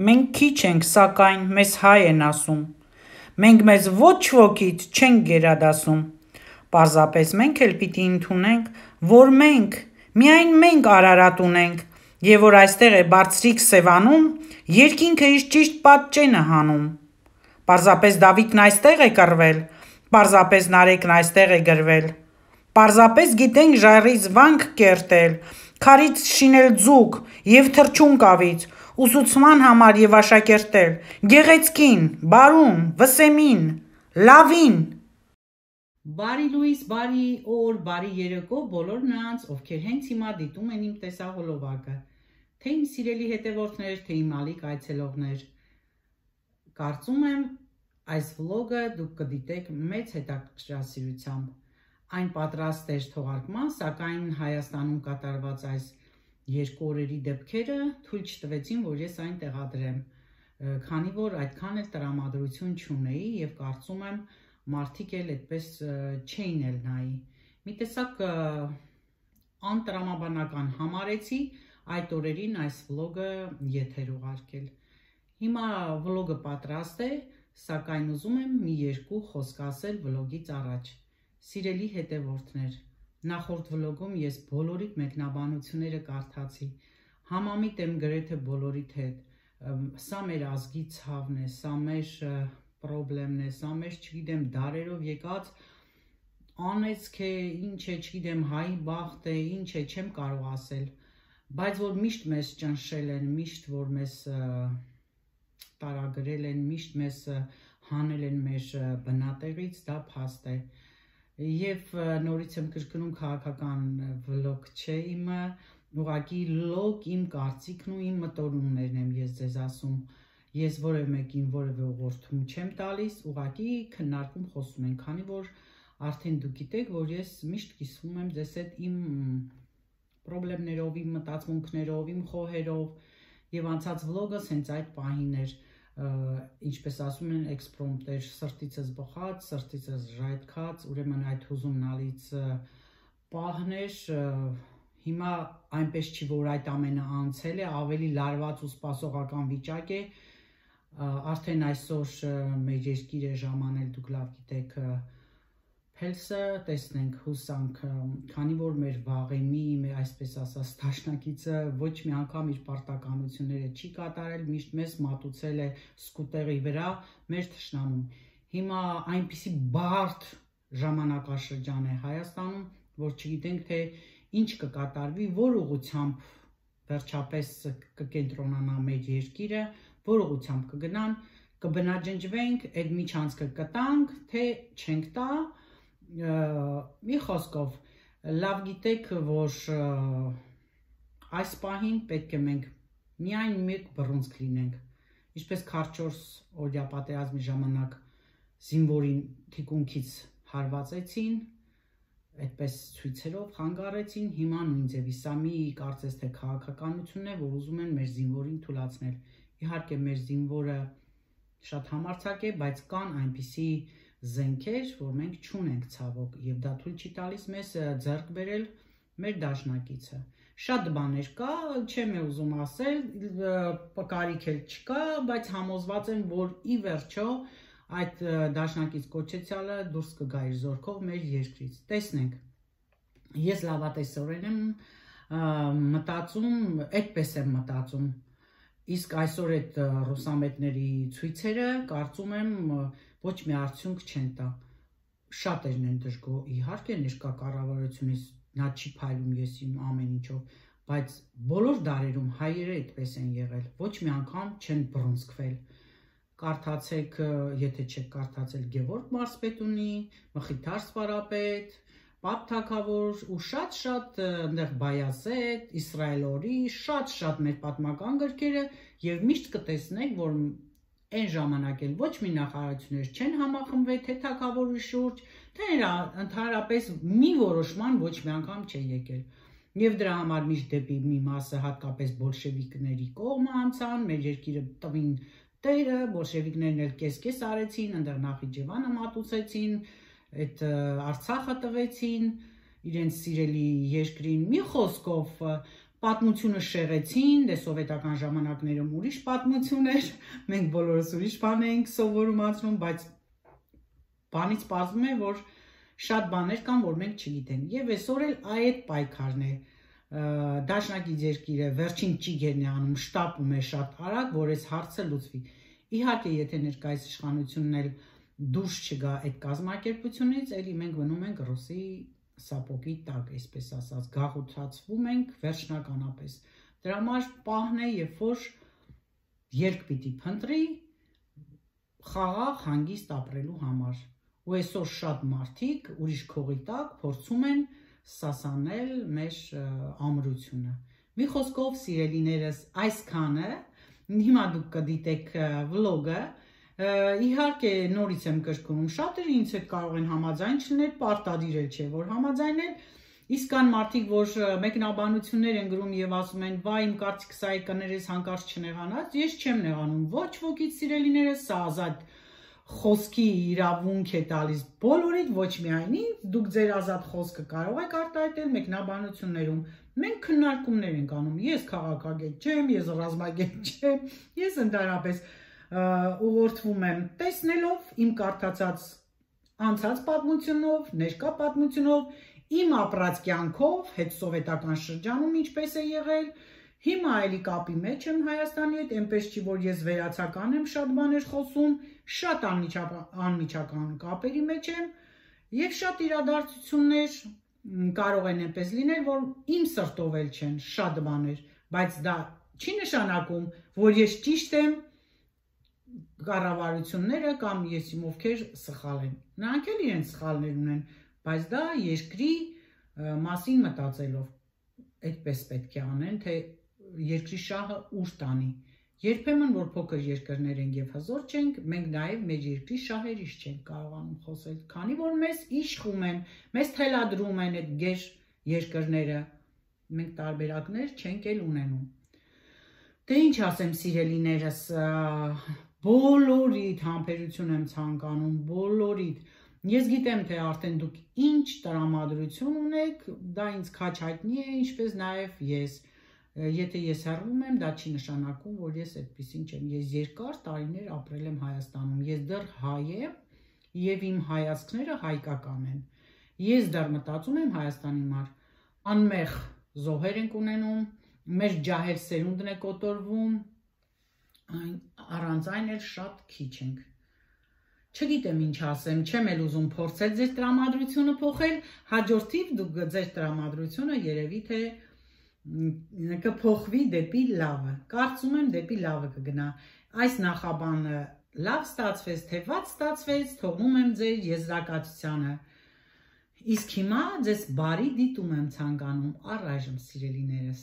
Մենք քիչ ենք, սակայն մեզ հայ են ասում: Մենք մեզ ոչ ոքից չենք գերադասում: Պարզապես մենք էլ պիտի ընդունենք, որ մենք, միայն մենք Արարատ ունենք, և որ այստեղ է բարձրիկ Սևանում երկինքը իր ճիշտ պատճենը հանում: Պարզապես Դավիթն այստեղ է կռվել: Պարզապես Նարեկն այստեղ է գրվել: Պարզապես գիտենք ժայռից վանք կերտել, քարից շինել ձուկ և թռչուն կավից, ուսուցման համար և աշակերտել, գեղեցկին, բարուն, վսեմին, լավին: Բարի լույս, բարի օր, բարի երեկո բոլոր նրանց, ովքեր հենց հիմա դիտում են իմ տեսահոլովակը: Թե իմ սիրելի հետևորդներ, թե իմ ալիք այցելողներ: Կարծում եմ այս վլոգը դուք կդիտեք մեծ հետաքրքրասիրությամբ: Այն պատրաստ էր թողարկման, սակայն Հայաստանում կատարված այս երկու օրերի դեպքերը թույլ չտվեցին, որ ես այն տեղադրեմ, քանի որ այդքան էլ տրամադրություն չունեի և կարծում եմ մարդիկ էլ այդպես չէին էլ նայի: Մի տեսակ անտրամաբանական համարեցի այդ օրերին այս վլոգը եթեր ուղարկել: Հիմա վլոգը պատրաստ է, սակայն ուզում եմ մի երկու խոսք ասել վլոգից առաջ: Սիրելի հետևորդներ, նախորդ վլոգում ես բոլորիդ մեկնաբանությունները կարդացի, համամիտ եմ գրեթե բոլորիդ հետ: Սա մեր ազգի ցավն է, սա մեր պրոբլեմն է, սա մեր դարերով եկած անեծք է, հայի բախտ է, ինչ է չեմ կարող ասել: Բայց որ միշտ մեզ ճնշել են, միշտ որ մեզ տարագրել են, միշտ մեզ հանել են մեր բնատեղից, դա փաստ է: Եվ նորից եմ կրկնում քաղաքական վլոգ չէ իմը, ուղղակի լոկ իմ կարծիքն ու իմ մտորումներն եմ ես ձեզ ասում: Ես որևէ մեկին որևէ ուղղորդում չեմ տալիս, ուղղակի քննարկում խոսում ենք, քանի որ արդեն դուք գիտեք, որ ես միշտ կիսվում եմ ձեզ հետ իմ պրոբլեմներով, իմ մտածմունքներով, իմ խոհերով և անցած վլոգս հենց այդ պահին էր, ինչպես ասում են էքսպրոմտ էր, սրտիցս բխած, սրտիցս ժայթքած, ուրեմն այդ հուզումն ալից պահն էր: Հիմա այնպես չի, որ այդ ամենը անցել է, ավելի լարված ու սպասողական վիճակ է: Արդեն այսօր մեր երկիր է ժամանել, դուք լավ գիտեք, փելսը, տեսնենք, հուսանք, քանի որ մեր վաղեմի, այսպես ասած, դաշնակիցը ոչ մի անգամ իր պարտականությունները չի կատարել, միշտ մեզ մատուցել է սկուտերի վրա մեր թշնամուն: Հիմա այնպիսի բարդ ժամանակաշրջան է Հայաստանում, որ չգիտենք, թե ինչ կկատարվի, որ ուղղությամբ վերջապես կկենտրոնանա մեր երկիրը, որ ուղղությամբ կգնան, կբնաջնջվենք, այդ միջանցքը կտանք, թե չենք տա: Մի խոսքով, լավ գիտեք, որ այս պահին պետք է մենք միայն մեկ բռունցք լինենք: Ինչպես 44-օրյա պատերազմի ժամանակ զինվորին թիկունքից հարվածեցին, այդպես ցույցերով խանգարեցին, հիմա նույն ձևի: Սա մի կարծես թե քաղաքականություն է, որ ուզում են մեր զինվորին թուլացնել: Իհարկե մեր զինվորը շատ համարձակ է, բայց կան այնպիսի զենքեր, որ մենք չունենք ցավոք և դա թույլ չի տալիս մեզ ձեռք բերել մեր դաշնակիցը: Շատ բաներ կա, չեմ ուզում ասել, կարիք էլ չկա, բայց համոզված եմ, որ ի վերջո այդ դաշնակից կոչեցյալը դուրս կգա իր զորքով մեր երկրից: Տեսնենք: Ես լավատեսորեն եմ մտածում, այդպես եմ մտածում: Իսկ այսօր այդ ռուսամետների ցույցերը, կարծում եմ, ոչ մի արդյունք չեն տա: Շատերն են դժգոհ, իհարկե ներկա կառավարությունից նա չի փայլում ես իմ ամեն ինչով, բայց բոլոր դարերում հայերը այդպես են եղել, ոչ մի անգամ չեն բռունցքվել: Կարդացեք, եթե չեք կարդացել Գևորգ Մարզպետունի, Մխիթար Սպարապետ, Պապ Թագավոր ու շատ-շատ Բայազեդ, Իսրայել Օրի, շատ-շատ մեր պատմական գրքերը և միշտ կտեսնեք, որ այն ժամանակ էլ ոչ մի նախարարություններ չեն համախմբվել թե թագավորի շուրջ, թե ընդհանրապես մի որոշման ոչ մի անգամ չեն եկել: Եվ դրա համար միշտ դեպի մի մասը, հատկապես բոլշևիկների կողմը անցան, մեր երկիրը տվին տերը, բոլշևիկներն էլ կես-կես արեցին, այնտեղ Նախիջևանը մատուցեցին, Արցախը տվեցին իրենց սիրելի երկրին: Մի խոսքով, պատմությունը շեղեցին, դե սովետական ժամանակներում ուրիշ պատմություն էր, մենք բոլորս ուրիշ բան էինք սովորում ածնում, բայց բանից պարզվում է, որ շատ բաներ կան, որ մենք չգիտենք։ Եվ այսօր էլ այդ պայքարն է դաշնակից երկիրը վերջին ճիգերն է անում, շտապում է շատ արագ, որ այս հարցը լուծվի։ Իհարկե, եթե ներկայիս իշխանությունն էլ դուրս չգա այդ կազմակերպությունից, ելի մենք մնում ենք Ռուսի սապոգի տակ, այսպես ասած, գաղութացվում ենք վերջնականապես։ Դրա համար պահն է, երբ որ երկ պիտի փնտրի խաղաղ հանգիստ ապրելու համար։ Ու այսօր շատ մարդիկ ուրիշ քողի տակ փորձում են սասանել մեր ամրությունը։ Մի խոսքով, սիրելիներս, այսքանը հիմա դուք կդիտեք վլոգը, Իհարկե նորից եմ կրկնում, շատերը ինձ հետ կարող են համաձայն չլինել, պարտադիր չէ, որ համաձայնել, իսկ կան մարդիկ, որ մեկնաբանություններ են գրում եւ ասում են, «Վայ, իմ կարծիքս այ կներես հանկարծ չնեղանաց»։ Ես չեմ նեղանում, ոչ ոքից սիրելիներս, սա ազատ խոսքի իրավունք է տալիս բոլորիդ, ոչ միայնի, դուք ձեր ազատ խոսքը կարող եք արտահայտել մեկնաբանություններում։ Մենք քննարկումներ ենք անում։ Ես քաղաքագետ չեմ, ես ռազմագետ չեմ, ես ընդհանրապես ուղղորդվում եմ տեսնելով իմ կարդացած անցած պատմությունով, ներկա պատմությունով, իմ ապրած կյանքով, հետ սովետական շրջանում ինչպես է եղել, Հիմա էլի կապի մեջ եմ Հայաստանի հետ, այնպես չի, որ ես վերացական եմ շատ բաներ խոսում, շատ անմիջական կապերի մեջ եմ եւ շատ իրադարձություններ կարող են այնպես լինել, որ իմ սրտով էլ չեն շատ բաներ, բայց դա չի նշանակում, որ ես ճիշտ եմ կառավարությունները կամ ես իմ ովքեր սխալ են։ Նրանք էլ իրենց սխալներ ունեն, բայց դա երկրի մասին մտածելով այդպես պետք է անեն, թե երկրի շահը ուր տանի։ Երբեմն որ փոքր երկրներ են եւ հզոր չենք, մենք նաեւ մեր երկրի շահերից չենք կարողանում խոսել, քանի որ մեզ իշխում են, մեզ թելադրում են այդ գեր երկրները։ Մենք տարբերակներ չենք էլ ունենում։ Դե ինչ ասեմ, սիրելիներս, բոլորիդ համբերություն եմ ցանկանում, բոլորիդ։ Ես գիտեմ, թե արդեն դուք ինչ տրամադրություն ունեք, դա ինձ քաչ հայտնի է, ինչպես նաև ես։ Եթե ես հեռվում եմ, դա չի նշանակում, որ ես այդպեսին չեմ։ Ես երկար տարիներ ապրել եմ Հայաստանում։ Ես դեռ հայ եմ եւ իմ հայացքները հայկական են։ Ես դեռ մտածում եմ Հայաստանի մար։ Անմեղ զոհեր ենք ունենում, մեր ջահել սերունդն է կոտորվում, այն առանց այն էլ շատ քիչ ենք։ Չգիտեմ ինչ ասեմ, չեմ էլ ուզում փորձել ձեր տրամադրությունը փոխել, հաջորդիվ դուք ձեր տրամադրությունը երևի թե կփոխվի դեպի լավը։ Կարծում եմ դեպի լավը կգնա։ Այս նախաբանը լավ ստացվեց, թե վատ ստացվեց, թողնում եմ ձեր եզրակացությանը։ Իսկ հիմա ձեզ բարի դիտում եմ ցանկանում առայժմ սիրելիներս։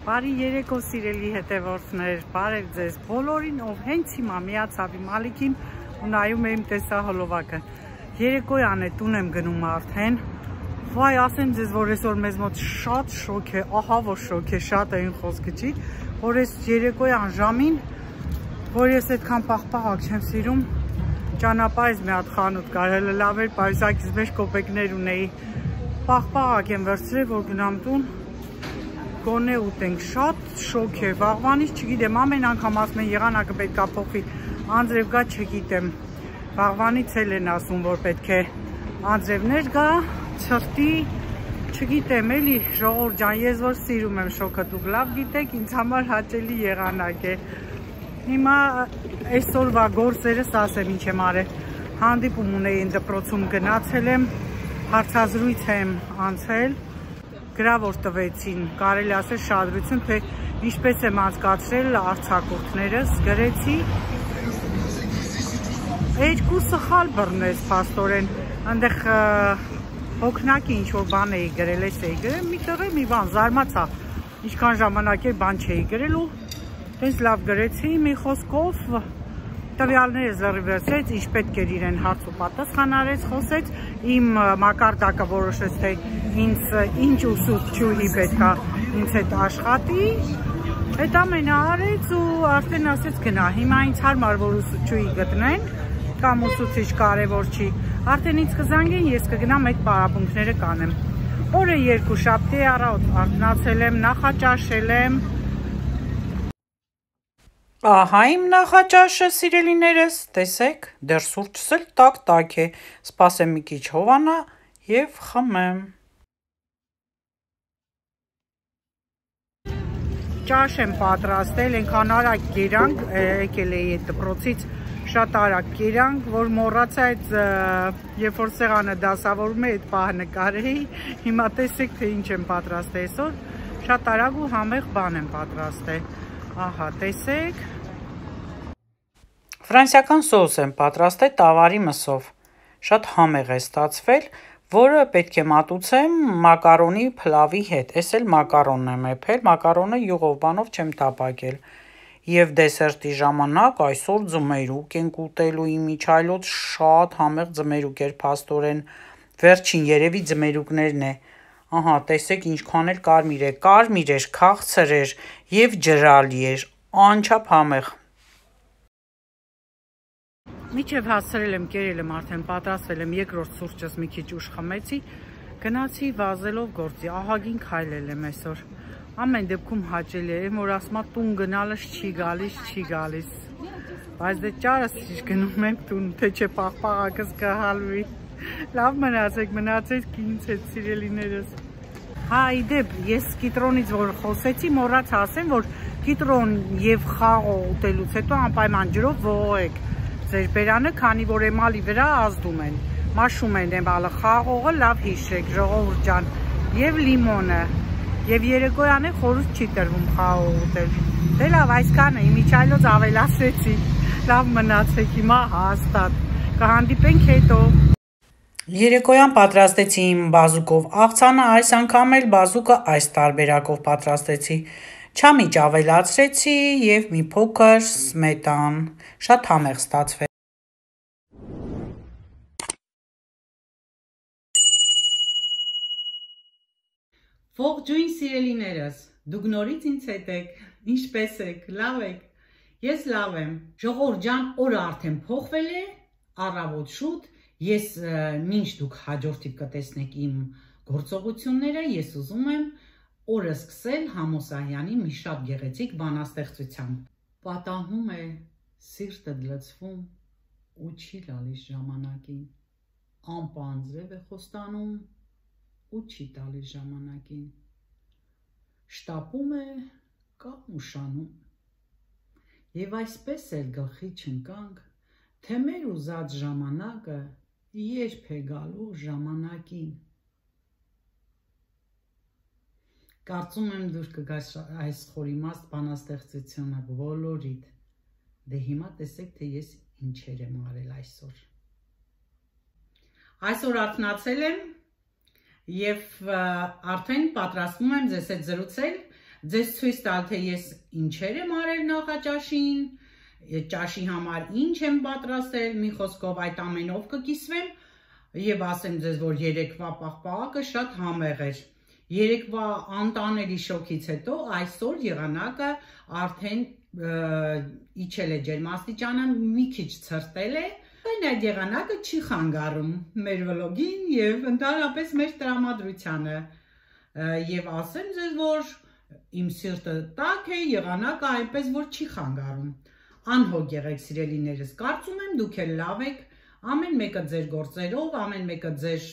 Բարի երեկո սիրելի հետևորդներ, բարև ձեզ բոլորին, ով հենց հիմա միացավ իմ ալիքին ու նայում է իմ տեսահոլովակը։ Երեկոյան է տուն եմ գնում արդեն։ Վայ, ասեմ ձեզ, որ այսօր մեզ մոտ շատ շոկ է, ահա որ շոկ է, շատ ին խոսքը չի, որ այս երեկոյան ժամին, որ ես այդքան պաղպաղակ չեմ սիրում, ճանապարհից մի հատ խանութ կար, հələ լավ էր, պայուսակից մեջ կոպեկներ ունեի։ Պաղպաղակ եմ վերցրել, որ գնամ տուն, գոնե ուտենք, շատ շոկ է, վաղվանից չգիտեմ, ամեն անգամ ասում են եղանակը պետք է փոխվի, անձրև գա չգիտեմ, վաղվանից էլ են ասում, որ պետք է անձրևներ գա, չրտի, չգիտեմ, էլի ժողոր ջան, ես որ սիրում եմ շոկը, դուք լավ գիտեք, ինձ համար հաճելի եղանակ է։ Հիմա այսօրվա գործերս ասեմ ինչ եմ արել, հանդիպում ունեի դպրոցում գնացել եմ, հարցազրույց եմ անցել, գրավոր տվեցին, կարելի ասել շադրություն, թե ինչպես եմ անցկացրել արցակուրդներս, գրեցի երկու սխալ բռնես փաստորեն, այնտեղ հոգնակի ինչ որ բան էի գրել, էս էի գրել, մի տեղ մի բան զարմացա, ինչքան ժամանակ է բան չէի գրել ու տենց լավ գրեցի, մի խոսքով տվյալները զրվեցեց, ինչ պետք էր իրեն հարց ու պատասխան արեց, խոսեց, իմ մակարդակը որոշեց, թե ինձ ինչ ուսուցչուհի պետքա ինձ հետ աշխատի, այդ ամենը արեց ու արդեն ասեց գնա, հիմա ինձ հարմար որ ուսուցչուհի գտնենք, կամ ուսուցիչ կարևոր չի։ Արդեն ինձ կզանգեն, ես կգնամ այդ պարապմունքները կանեմ։ Օրը երկու շաբթի առավոտ արթնացել եմ, նախաճաշել եմ։ Ահա իմ նախաճաշը, սիրելիներս, տեսեք, դեռ սուրճս էլ տակ-տակ է։ Սպասեմ մի քիչ հովանա եւ խմեմ։ Ճաշ եմ պատրաստել, այնքան արագ գերանք, եկել էի այդ դպրոցից շատ արագ կերանք, որ մոռացա այդ երբ որ սեղանը դասավորում է այդ պահը նկարեի, հիմա տեսեք թե ինչ եմ պատրաստել այսօր, շատ արագ ու համեղ բան եմ պատրաստել։ Ահա, տեսեք։ Ֆրանսիական սոուս եմ պատրաստել տավարի մսով։ Շատ համեղ է ստացվել, որը պետք է մատուցեմ մակարոնի փլավի հետ։ Էս էլ մակարոնն եմ եփել, մակարոնը յուղով բանով չեմ տապակել եւ դեսերտի ժամանակ այսօր ձմերուկ ենք ուտելու իմ միջայլոց շատ համեղ ձմերուկ էր փաստորեն վերջին երևի ձմերուկներն է ահա տեսեք ինչքան էլ կարմիր է կարմիր էր քաղցր էր եւ ջրալի էր անչափ համեղ Միջև հասցրել եմ, կերել եմ արդեն, պատրաստվել եմ երկրորդ սուրճս մի քիչ ուշ խմեցի, գնացի վազելով գործի, ահագին քայլել եմ այսօր ամեն դեպքում հաճելի է, որ ասма տուն գնալս չի գալիս, չի գալիս։ Բայց դե ճարս ճիշտ գնում ենք տուն, թե չէ պաղպաղակս կհալվի։ Լավ մնացեք, մնացեք ինձ հետ սիրելիներս։ Հա, իդեպ, ես կիտրոնից որ խոսեցի, մոռաց ասեմ, որ կիտրոն եւ խաղ ուտելուց հետո անպայման ջրով ողողեք ձեր բերանը, քանի որ էմալի վրա ազդում են։ Մաշում են էմալը խաղողը, լավ հիշեք, ժողովուրդ ջան, եւ լիմոնը եւ երեկոյանը խորհուրդ չի տրվում խաղ ուտել։ Դե լավ, այսքանը իմիջայլոց ավելացրեցի։ Լավ մնացեք հիմա հաստատ։ Կհանդիպենք հետո։ Երեկոյան պատրաստեցի իմ բազուկով աղցանը, այս անգամ էլ բազուկը այս տարբերակով պատրաստեցի։ Չամիջ ավելացրեցի եւ մի փոքր սմետան։ Շատ համեղ ստացվեց։ Ողջույն սիրելիներս, դուք նորից ինձ հետ եք, ինչպես եք, լավ եք, ես լավ եմ, ժողոր ջան օրը արդեն փոխվել է, առավոտ շուտ, ես մինչ դուք հաջորդիվ կտեսնեք իմ գործողությունները, ես ուզում եմ օրը սկսել Համոսահյանի մի շատ գեղեցիկ բանաստեղծությամբ։ Պատահում է, սիրտը լցվում ու չի լալիս ժամանակին, անպանձև է խոստանում ու չի տալիս ժամանակին։ Շտապում է կամ ուշանում։ Եվ այսպես էլ գլխի չընկանք, թե մեր ուզած ժամանակը երբ է գալու ժամանակին։ Կարծում եմ դուր կգաս այս խորիմաստ բանաստեղծությունը բոլորիդ։ Դե հիմա տեսեք, թե ես ինչեր եմ արել այսօր։ Այսօր արթնացել եմ եւ արդեն պատրաստվում եմ ձեզ հետ զրուցել, ձեզ ցույց տալ, թե ես ինչեր եմ արել նախաճաշին, ճաշի համար ինչ եմ պատրաստել, մի խոսքով այդ ամենով կկիսվեմ եւ ասեմ ձեզ, որ երեկվա պաղպաղակը շատ համեղ էր։ Երեկվա անտանելի շոկից հետո այսօր եղանակը արդեն իջել է ջերմաստիճանը, մի քիչ ցրտել է, Այն այդ եղանակը չի խանգարում մեր վլոգին եւ ընդհանրապես մեր տրամադրությանը։ Եվ ասեմ ձեզ, որ իմ սիրտը տաք է, եղանակը այնպես որ չի խանգարում։ Անհոգ եղեք սիրելիներս, կարծում եմ դուք էլ լավ եք, ամեն մեկը ձեր գործերով, ամեն մեկը ձեր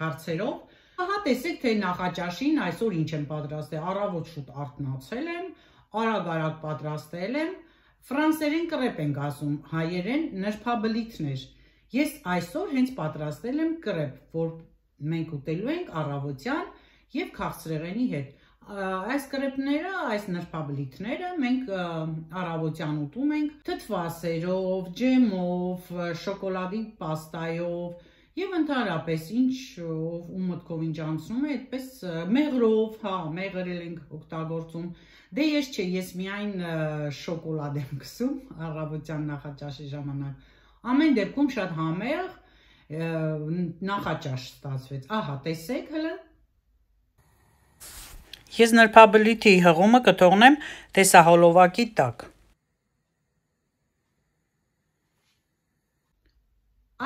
հարցերով։ Ահա տեսեք, թե նախաճաշին այսօր ինչ եմ պատրաստել։ Առավոտ շուտ արթնացել եմ, արագ-արագ պատրաստել եմ, Ֆրանսերեն կրեպ ենք ասում, հայերեն նրբաբլիթներ։ Ես այսօր հենց պատրաստել եմ կրեպ, որ մենք ուտելու ենք առավոտյան եւ քաղցրեղենի հետ։ Այս կրեպները, այս նրբաբլիթները մենք առավոտյան ուտում ենք թթվասերով, ջեմով, շոկոլադի պաստայով, Եվ ընդհանրապես ինչ ու մտքով ինչ անցնում է, այդպես մեղրով, հա, մեղրել ենք օգտագործում։ Դե ես չէ, ես միայն շոկոլադ եմ գսում առավոտյան նախաճաշի ժամանակ։ Ամեն դեպքում շատ համեղ նախաճաշ ստացվեց։ Ահա, տեսեք հələ։ Ես նրբաբլիթի հղումը կթողնեմ տեսահոլովակի տակ։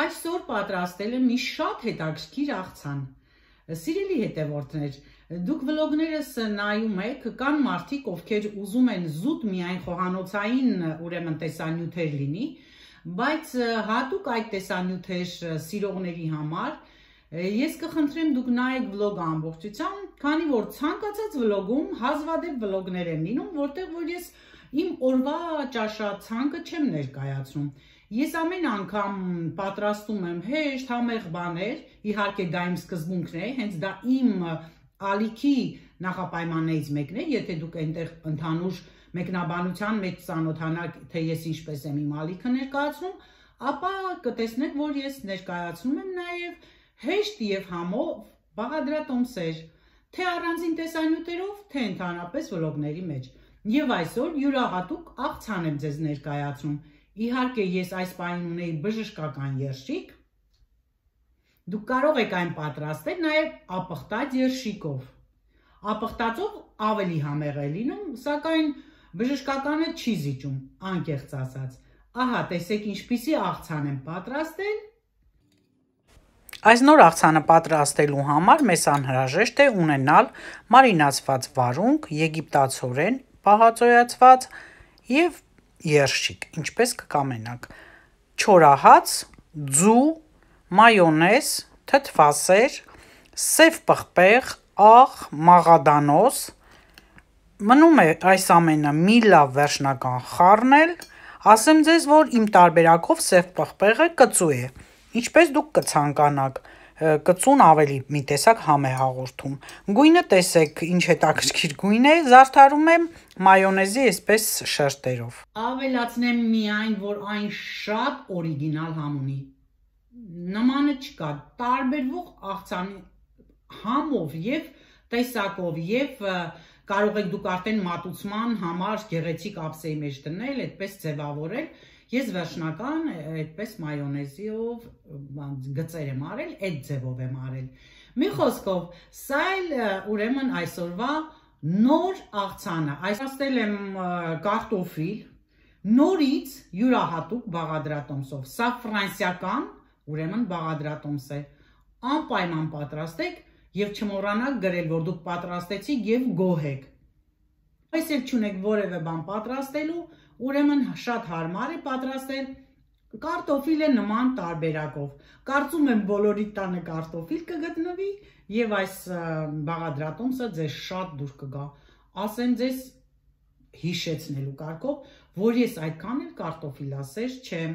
Այսօր պատրաստել եմ մի շատ հետաքրքիր աղցան։ Սիրելի հետևորդներ, դուք վլոգներս նայում եք, կան մարդիկ, ովքեր ուզում են զուտ միայն խոհանոցային ուրեմն տեսանյութեր լինի, բայց հատուկ այդ տեսանյութեր սիրողների համար ես կխնդրեմ դուք նայեք վլոգը ամբողջությամբ, քանի որ ցանկացած վլոգում հազվադեպ վլոգներ են լինում, որտեղ որ ես իմ օրվա ճաշացանկը չեմ ներկայացնում։ Ես ամեն անգամ պատրաստում եմ հեշտ համեղ բաներ, իհարկե դա իմ սկզբունքն է, հենց դա իմ ալիքի նախապայմաններից մեկն է, եթե դուք այնտեղ ընդհանուր մեկնաբանության մեջ ծանոթանաք, թե ես ինչպես եմ իմ ալիքը ներկայացնում, ապա կտեսնեք, որ ես ներկայացնում եմ նաև հեշտ եւ համով բաղադրատոմսեր, թե առանձին տեսանյութերով, թե ընդհանրապես վլոգների մեջ։ Եվ այսօր յուրահատուկ աղցան եմ ձեզ ներկայացնում Իհարկե ես այս պահին ունեի բժշկական երշիկ, դուք կարող եք այն պատրաստել նաև ապխտած երշիկով։ Ապխտածով ավելի համեղ է լինում, սակայն բժշկականը չի զիջում, անկեղծ ասած։ Ահա, տեսեք ինչպիսի աղցան եմ պատրաստել։ Այս նոր աղցանը պատրաստելու համար մեզ անհրաժեշտ է ունենալ մարինացված վարունգ, եգիպտացորեն պահածոյացված եւ երշիկ, ինչպես կկամենաք։ Չորահաց, ձու, մայոնեզ, թթվասեր, սև պղպեղ, աղ, մաղադանոս, մնում է այս ամենը մի լավ վերջնական խառնել, ասեմ ձեզ, որ իմ տարբերակով սև պղպեղը կծու է, ինչպես դուք կցանկանաք, կծուն ավելի մի տեսակ համ է հաղորդում։ Գույնը տեսեք ինչ հետաքրքիր գույն է, զարդարում եմ մայոնեզի այսպես շերտերով։ Ավելացնեմ միայն, որ այն շատ օրիգինալ համ ունի։ Նմանը չկա, տարբերվող աղցանի համով եւ տեսակով եւ կարող եք դուք արդեն մատուցման համար գեղեցիկ ափսեի մեջ դնել, այդպես ձևավորել Ես վերջնական այդպես մայոնեզիով գծեր եմ արել, այդ ձևով եմ արել։ Մի խոսքով, սա էլ ուրեմն այսօրվա նոր աղցանը։ Այսաստել եմ կարտոֆիլ, նորից յուրահատուկ բաղադրատոմսով։ Սա ֆրանսիական, ուրեմն բաղադրատոմս է։ Անպայման պատրաստեք եւ չմոռանաք գրել, որ դուք պատրաստեցիք եւ գոհ եք։ Այս էլ չունեք որևէ բան պատրաստելու, ուրեմն շատ հարմար է պատրաստել կարտոֆիլը նման տարբերակով։ Կարծում եմ բոլորի տանը կարտոֆիլ կգտնվի եւ այս բաղադրատոմսը ձեզ շատ դուր կգա։ Ասեմ ձեզ հիշեցնելու կարգով, որ ես այդքան էլ կարտոֆիլասեր չեմ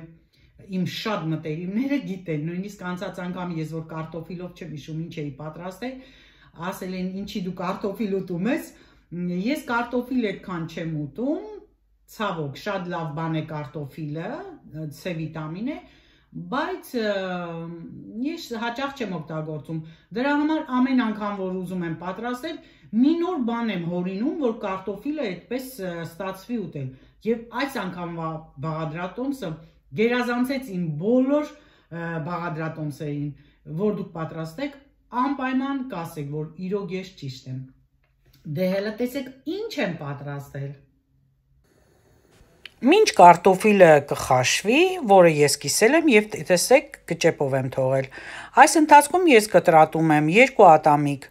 իմ շատ մտերիմները գիտեն, նույնիսկ անցած անգամ ես որ կարտոֆիլով չեմ հիշում ինչ էի պատրաստել, ասել են ինչի դու կարտոֆիլ ուտում ես, ես կարտոֆիլ այդքան չեմ ուտում, ցավոք շատ լավ բան է կարտոֆիլը, C վիտամին է, բայց ես հաճախ չեմ օգտագործում։ Դրա համար ամեն անգամ որ ուզում եմ պատրաստել, մի նոր բան եմ հորինում, որ կարտոֆիլը այդպես ստացվի ուտել։ Եվ այս անգամվա բաղադրատոմսը գերազանցեց իմ բոլոր բաղադրատոմսերին, որ դուք պատրաստեք, անպայման կասեք, որ իրոք ես ճիշտ եմ։ Դե հələ տեսեք ինչ եմ պատրաստել։ Մինչ կարտոֆիլը կխաշվի, որը ես կիսել եմ եւ տեսեք կճեպով եմ թողել։ Այս ընթացքում ես կտրատում եմ երկու ատամիկ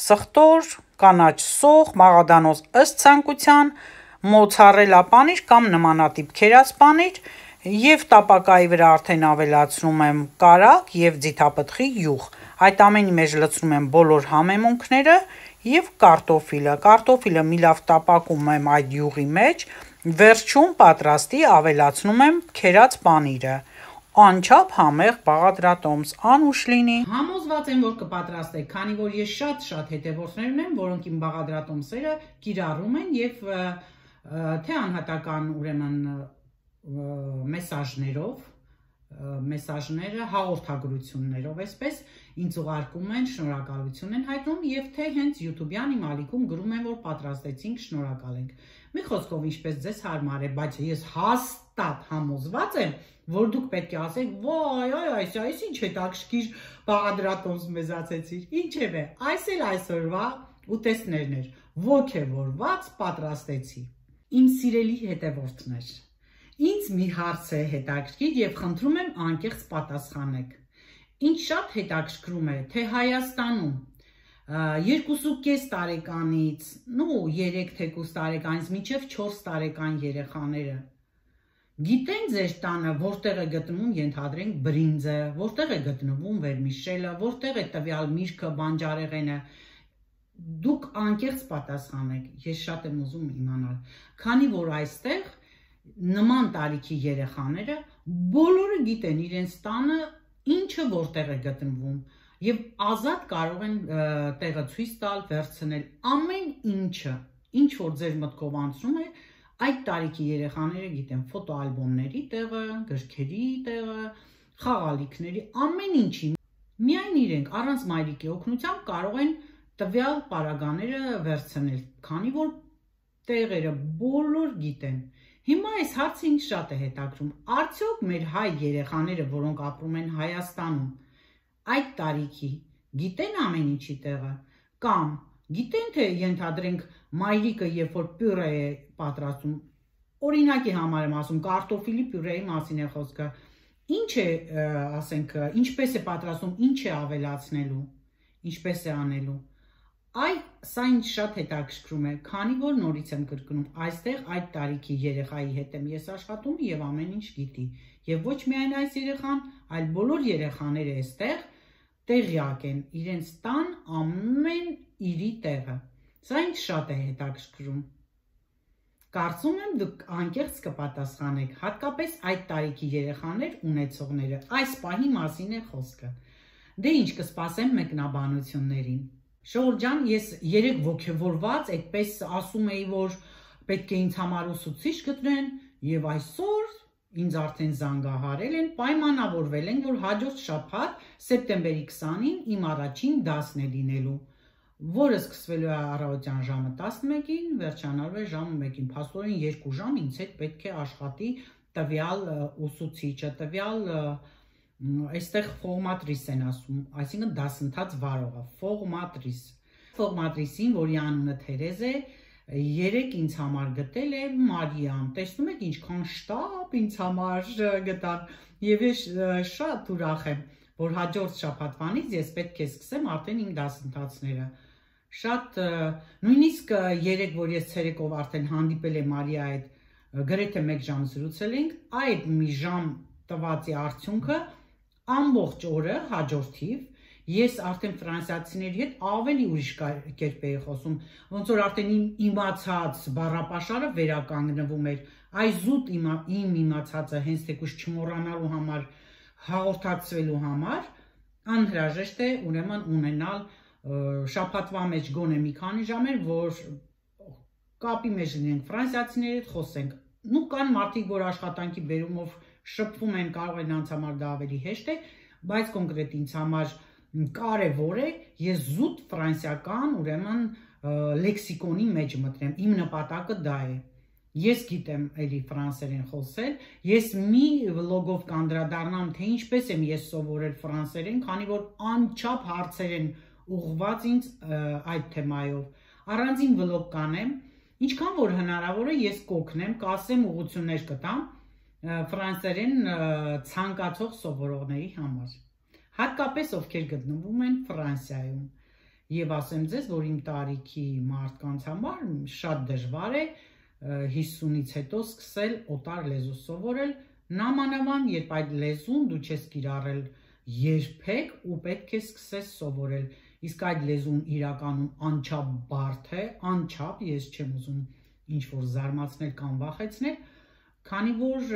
սխտոր, կանաչ սող, մաղադանոց ըստ ցանկության, մոցարելա պանիր կամ նմանատիպ քերած պանիր եւ տապակայի վրա արդեն ավելացնում եմ կարակ եւ ձիթապտղի յուղ։ Այդ ամենի մեջ լցնում եմ բոլոր համեմունքները եւ կարտոֆիլը։ Կարտոֆիլը մի լավ տապակում եմ այդ յուղի մեջ, Վերջում պատրաստի ավելացնում եմ քերած պանիրը։ Անչափ համեղ բաղադրատոմս անուշ լինի։ Համոզված եմ, որ կպատրաստեք, քանի որ ես շատ-շատ հետևորդներ ունեմ, որոնք իմ բաղադրատոմսերը կիրառում են եւ թե անհատական ուրեմն մեսաժներով, մեսաժները հաղորդագրություններով, այսպես ինձ ուղարկում են, շնորհակալություն են հայտնում եւ թե հենց YouTube-յան իմ ալիքում գրում են, որ պատրաստեցինք, շնորհակալ ենք։ Մի խոսքով ինչպես ձեզ հարմար է, բայց ես հաստատ համոզված եմ, որ դուք պետք է ասեք, «Վայ, այ, այս այս ինչ հետաքրքիր բաղադրատոմս մեզացեցիր»։ Ինչևէ, այս էլ այսօրվա ուտեստներն էր, ոգևորված պատրաստեցի։ Իմ սիրելի հետևորդներ, Ինձ մի հարց է հետաքրքիր եւ խնդրում եմ անկեղծ պատասխանեք։ Ինչ շատ հետաքրքրում է, թե Հայաստանում երկուսուկես տարեկանից, նու 3 թեկուս տարեկանից մինչև 4 տարեկան երեխաները գիտեն ձեր տանը որտեղ է գտնվում ենթադրենք բրինձը, որտեղ է գտնվում վերմիշելը, որտեղ է տվյալ միրգը, բանջարեղենը, դուք անկեղծ պատասխանեք, ես շատ եմ ուզում իմանալ, քանի որ այստեղ նման տարիքի երեխաները բոլորը գիտեն իրենց տանը ինչը որտեղ է գտնվում եւ ազատ կարող են տեղը ցույց տալ, վերցնել ամեն ինչը, ինչ որ ձեր մտքով անցնում է, այդ տարիքի երեխաները գիտեն ֆոտոալբոմների տեղը, գրքերի տեղը, խաղալիքների, ամեն ինչի։ Միայն իրենք առանց մայրիկի օգնությամբ կարող են տվյալ պարագաները վերցնել, քանի որ տեղերը բոլոր գիտեն։ Հիմա այս հարցը ինձ շատ է հետաքրում։ Արդյոք մեր հայ երեխաները, որոնք ապրում են Հայաստանում, այդ տարիքի գիտեն ամեն ինչի տեղը կամ գիտեն թե ենթադրենք մայրիկը երբ որ պյուրե է պատրաստում օրինակի համար եմ ասում կարտոֆիլի պյուրեի մասին է խոսքը ինչ է ասենք ինչպես է պատրաստում ինչ է ավելացնելու ինչպես է անելու Այ սա ինձ շատ հետաքրքրում է, քանի որ նորից եմ կրկնում, այստեղ այդ տարիքի երեխայի հետ եմ ես աշխատում եւ ամեն ինչ գիտի։ Եվ ոչ միայն այս երեխան, այլ բոլոր երեխաները այստեղ տեղյակ են իրենց տան ամեն իրի տեղը։ Սա ինձ շատ է հետաքրքրում։ Կարծում եմ դուք անկեղծ կպատասխանեք, հատկապես այդ տարիքի երեխաներ ունեցողները։ Այս պահի մասին է խոսքը։ Դե ինչ կսպասեմ մեկնաբանություններին։ Շողոր ջան, ես երեք ողջավորված այդպես ասում էի, որ պետք է ինձ համար ուսուցիչ գտնեն եւ այսօր ինձ արդեն զանգահարել են, պայմանավորվել են, որ հաջորդ շաբաթ սեպտեմբերի 20-ին իմ առաջին դասն է լինելու, որը սկսվելու է առավոտյան ժամը 11-ին, վերջանալու է ժամը 1-ին։ Փաստորեն 2 ժամ ինձ հետ պետք է աշխատի տվյալ ուսուցիչը, տվյալ այստեղ ֆորմատրիս են ասում, այսինքն դասընթաց վարողը, ֆորմատրիս։ Ֆորմատրիսին, որի անունը Թերեզ է, երեք ինձ համար գտել է Մարիամ։ Տեսնում եք ինչքան շտապ ինձ համար գտան եւ ես շատ ուրախ եմ, որ հաջորդ շաբաթվանից ես պետք է սկսեմ արդեն իմ դասընթացները։ Շատ նույնիսկ երեք որ ես ցերեկով արդեն հանդիպել եմ Մարիա այդ գրեթե 1 ժամ զրուցել ենք, այդ մի ժամ տվածի արդյունքը ամբողջ օրը հաջորդիվ ես արդեն ֆրանսիացիների հետ ավելի ուրիշ կերպ էի խոսում, ոնց որ արդեն իմ իմացած բառապաշարը վերականգնվում էր։ Այս զուտ իմ իմ իմացածը հենց թեկուզ չմոռանալու համար, հաղորդակցվելու համար անհրաժեշտ է ուրեմն ունենալ շաբաթվա մեջ գոնե մի քանի ժամեր, որ կապի մեջ լինենք ֆրանսիացիների հետ խոսենք։ Նու կան մարդիկ, որ աշխատանքի բերումով շփվում են, կարող են անց համար դա ավելի հեշտ է, բայց կոնկրետ ինձ համար կարևոր է ես զուտ ֆրանսիական, ուրեմն լեքսիկոնի մեջ մտնեմ։ Իմ նպատակը դա է։ Ես գիտեմ էլի ֆրանսերեն խոսել, ես մի վլոգով կանդրադառնամ, թե ինչպես եմ ես սովորել ֆրանսերեն, քանի որ անչափ հարցեր են ուղղված ինձ այդ թեմայով։ Առանձին վլոգ կանեմ, ինչքան որ հնարավոր է ես կօգնեմ, կասեմ ուղություններ կտամ, ֆրանսերեն ցանկացող սովորողների համար։ Հատկապես ովքեր գտնվում են Ֆրանսիայում։ Եվ ասեմ ձեզ, որ իմ տարիքի մարդկանց համար շատ դժվար է 50-ից հետո սկսել օտար լեզու սովորել, նամանավան, երբ այդ լեզուն դու չես կիրառել երբեք ու պետք է սկսես սովորել։ Իսկ այդ լեզուն իրականում անչափ բարդ է, անչափ, ես չեմ ուզում ինչ որ զարմացնել կամ վախեցնել, Քանի որ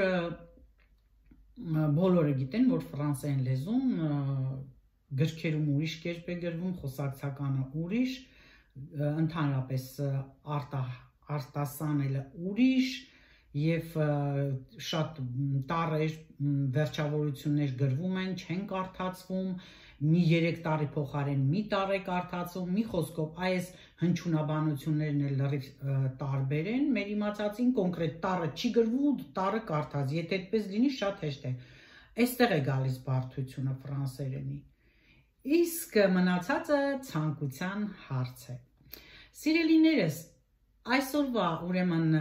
բոլորը գիտեն, որ ֆրանսերեն լեզուն գրքերում ուրիշ կերպ է գրվում, խոսակցականը ուրիշ, ընդհանրապես արտա արտասանելը ուրիշ եւ շատ տարեր վերջավորություններ գրվում են, չեն կարդացվում, մի 3 տարի փոխարեն մի տարի կարդացում, մի խոսքով այս հնչյունաբանություններն էլ լրիվ տարբեր են, մեր իմացածին կոնկրետ տարը չի գրվում, տարը կարդաց, եթե այդպես լինի շատ հեշտ է։ Այստեղ է գալիս բարդությունը ֆրանսերենի։ Իսկ մնացածը ցանկության հարց է։ Սիրելիներս, այսօրվա ուրեմն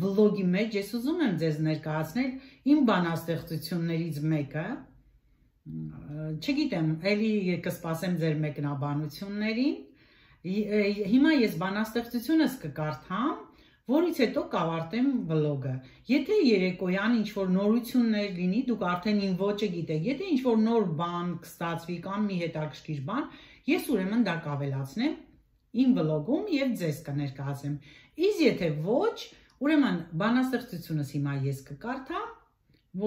վլոգի մեջ ես ուզում եմ ձեզ ներկայացնել իմ բանաստեղծություններից մեկը։ Չգիտեմ, ելի կսպասեմ ձեր մեկնաբանություններին։ Հիմա ես բանաստեղծությունս կկարդամ որից հետո կավարտեմ վլոգը։ Եթե երեկոյան ինչ որ նորություններ լինի, դուք արդեն ին ոճը գիտեք։ Եթե ինչ որ նոր բան կստացվի կամ մի հետաքրքիր բան, ես ուրեմն դա կավելացնեմ իմ վլոգում եւ ձեզ կներկայացեմ։ Իսկ եթե ոչ, ուրեմն բանաստեղծությունս հիմա ես կկարդամ,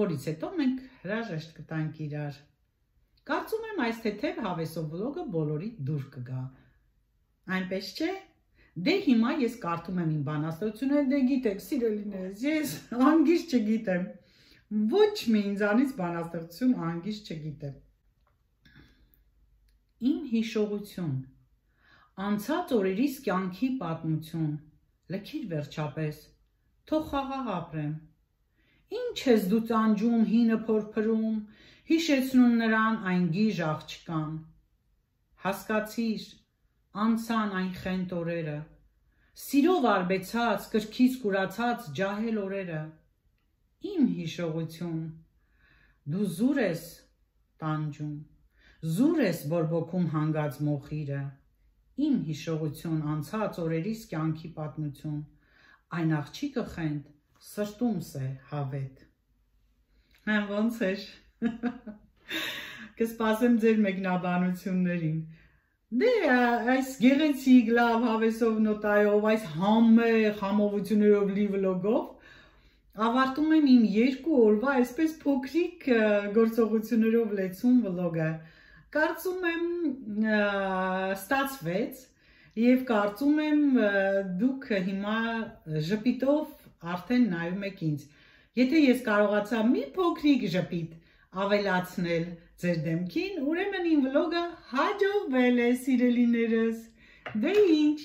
որից հետո մենք հրաժեշտ կտանք իրար։ Կարծում եմ այս թեթև հավեսով վլոգը բոլորի դուր կգա։ Այնպես չէ՞ Դե հիմա ես կարդում եմ իմ բանաստեղծությունը, դե գիտեք, սիրելիներս, ես անգիշ չգիտեմ։ Ոչ մի ինձանից բանաստեղծություն անգիշ չգիտեմ։ Իմ հիշողություն։ Անցած օրերիս կյանքի պատմություն։ Լքիր վերջապես։ Թող խաղաղ ապրեմ։ Ինչ ես դու ծանջում հինը փորփրում, հիշեցնում նրան այն գիժ աղջկան։ Հասկացիր, անցան այն խենտ օրերը, սիրով արբեցած, կրքից կուրացած ջահել օրերը, իմ հիշողություն, դու զուր ես տանջում, զուր ես բորբոքում հանգած մոխիրը, իմ հիշողություն անցած օրերիս կյանքի պատմություն, այն աղջիկը խենտ, սրտումս է հավետ։ Հան ոնց էր։ Կսպասեմ ձեր մեկնաբանություններին։ Դե այս գեղեցիկ լավ հավեսով նոտայով, այս համեղ համովություններով լի վլոգով ավարտում եմ իմ երկու օրվա այսպես փոքրիկ գործողություններով լեցուն վլոգը։ Կարծում եմ ստացվեց եւ կարծում եմ դուք հիմա ժպիտով արդեն նայում եք ինձ։ Եթե ես կարողացա մի փոքրիկ ժպիտ ավելացնել ձեր դեմքին, ուրեմն իմ վլոգը հաջողվել է, սիրելիներս։ Դե ինչ,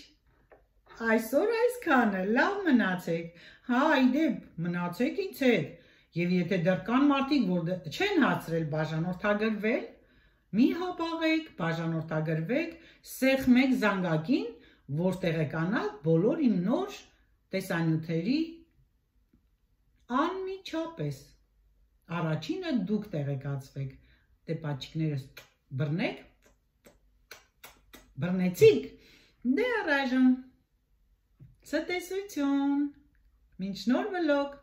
այսօր այսքանը, լավ մնացեք, հա, իդեպ, մնացեք ինձ հետ, և եթե դեռ կան մարդիկ, որ չեն հացրել բաժանորդագրվել, մի հապաղեք, բաժանորդագրվեք, սեղմեք զանգակին, որ տեղեկանաք բոլոր իմ նոր տեսանյութերի անմիջապես Առաջինը դուք տեղեկացվեք, դե պաչիկներս բռնեք, բռնեցիք, դե առայժմ, ցտեսություն, մինչ նոր վլոգ,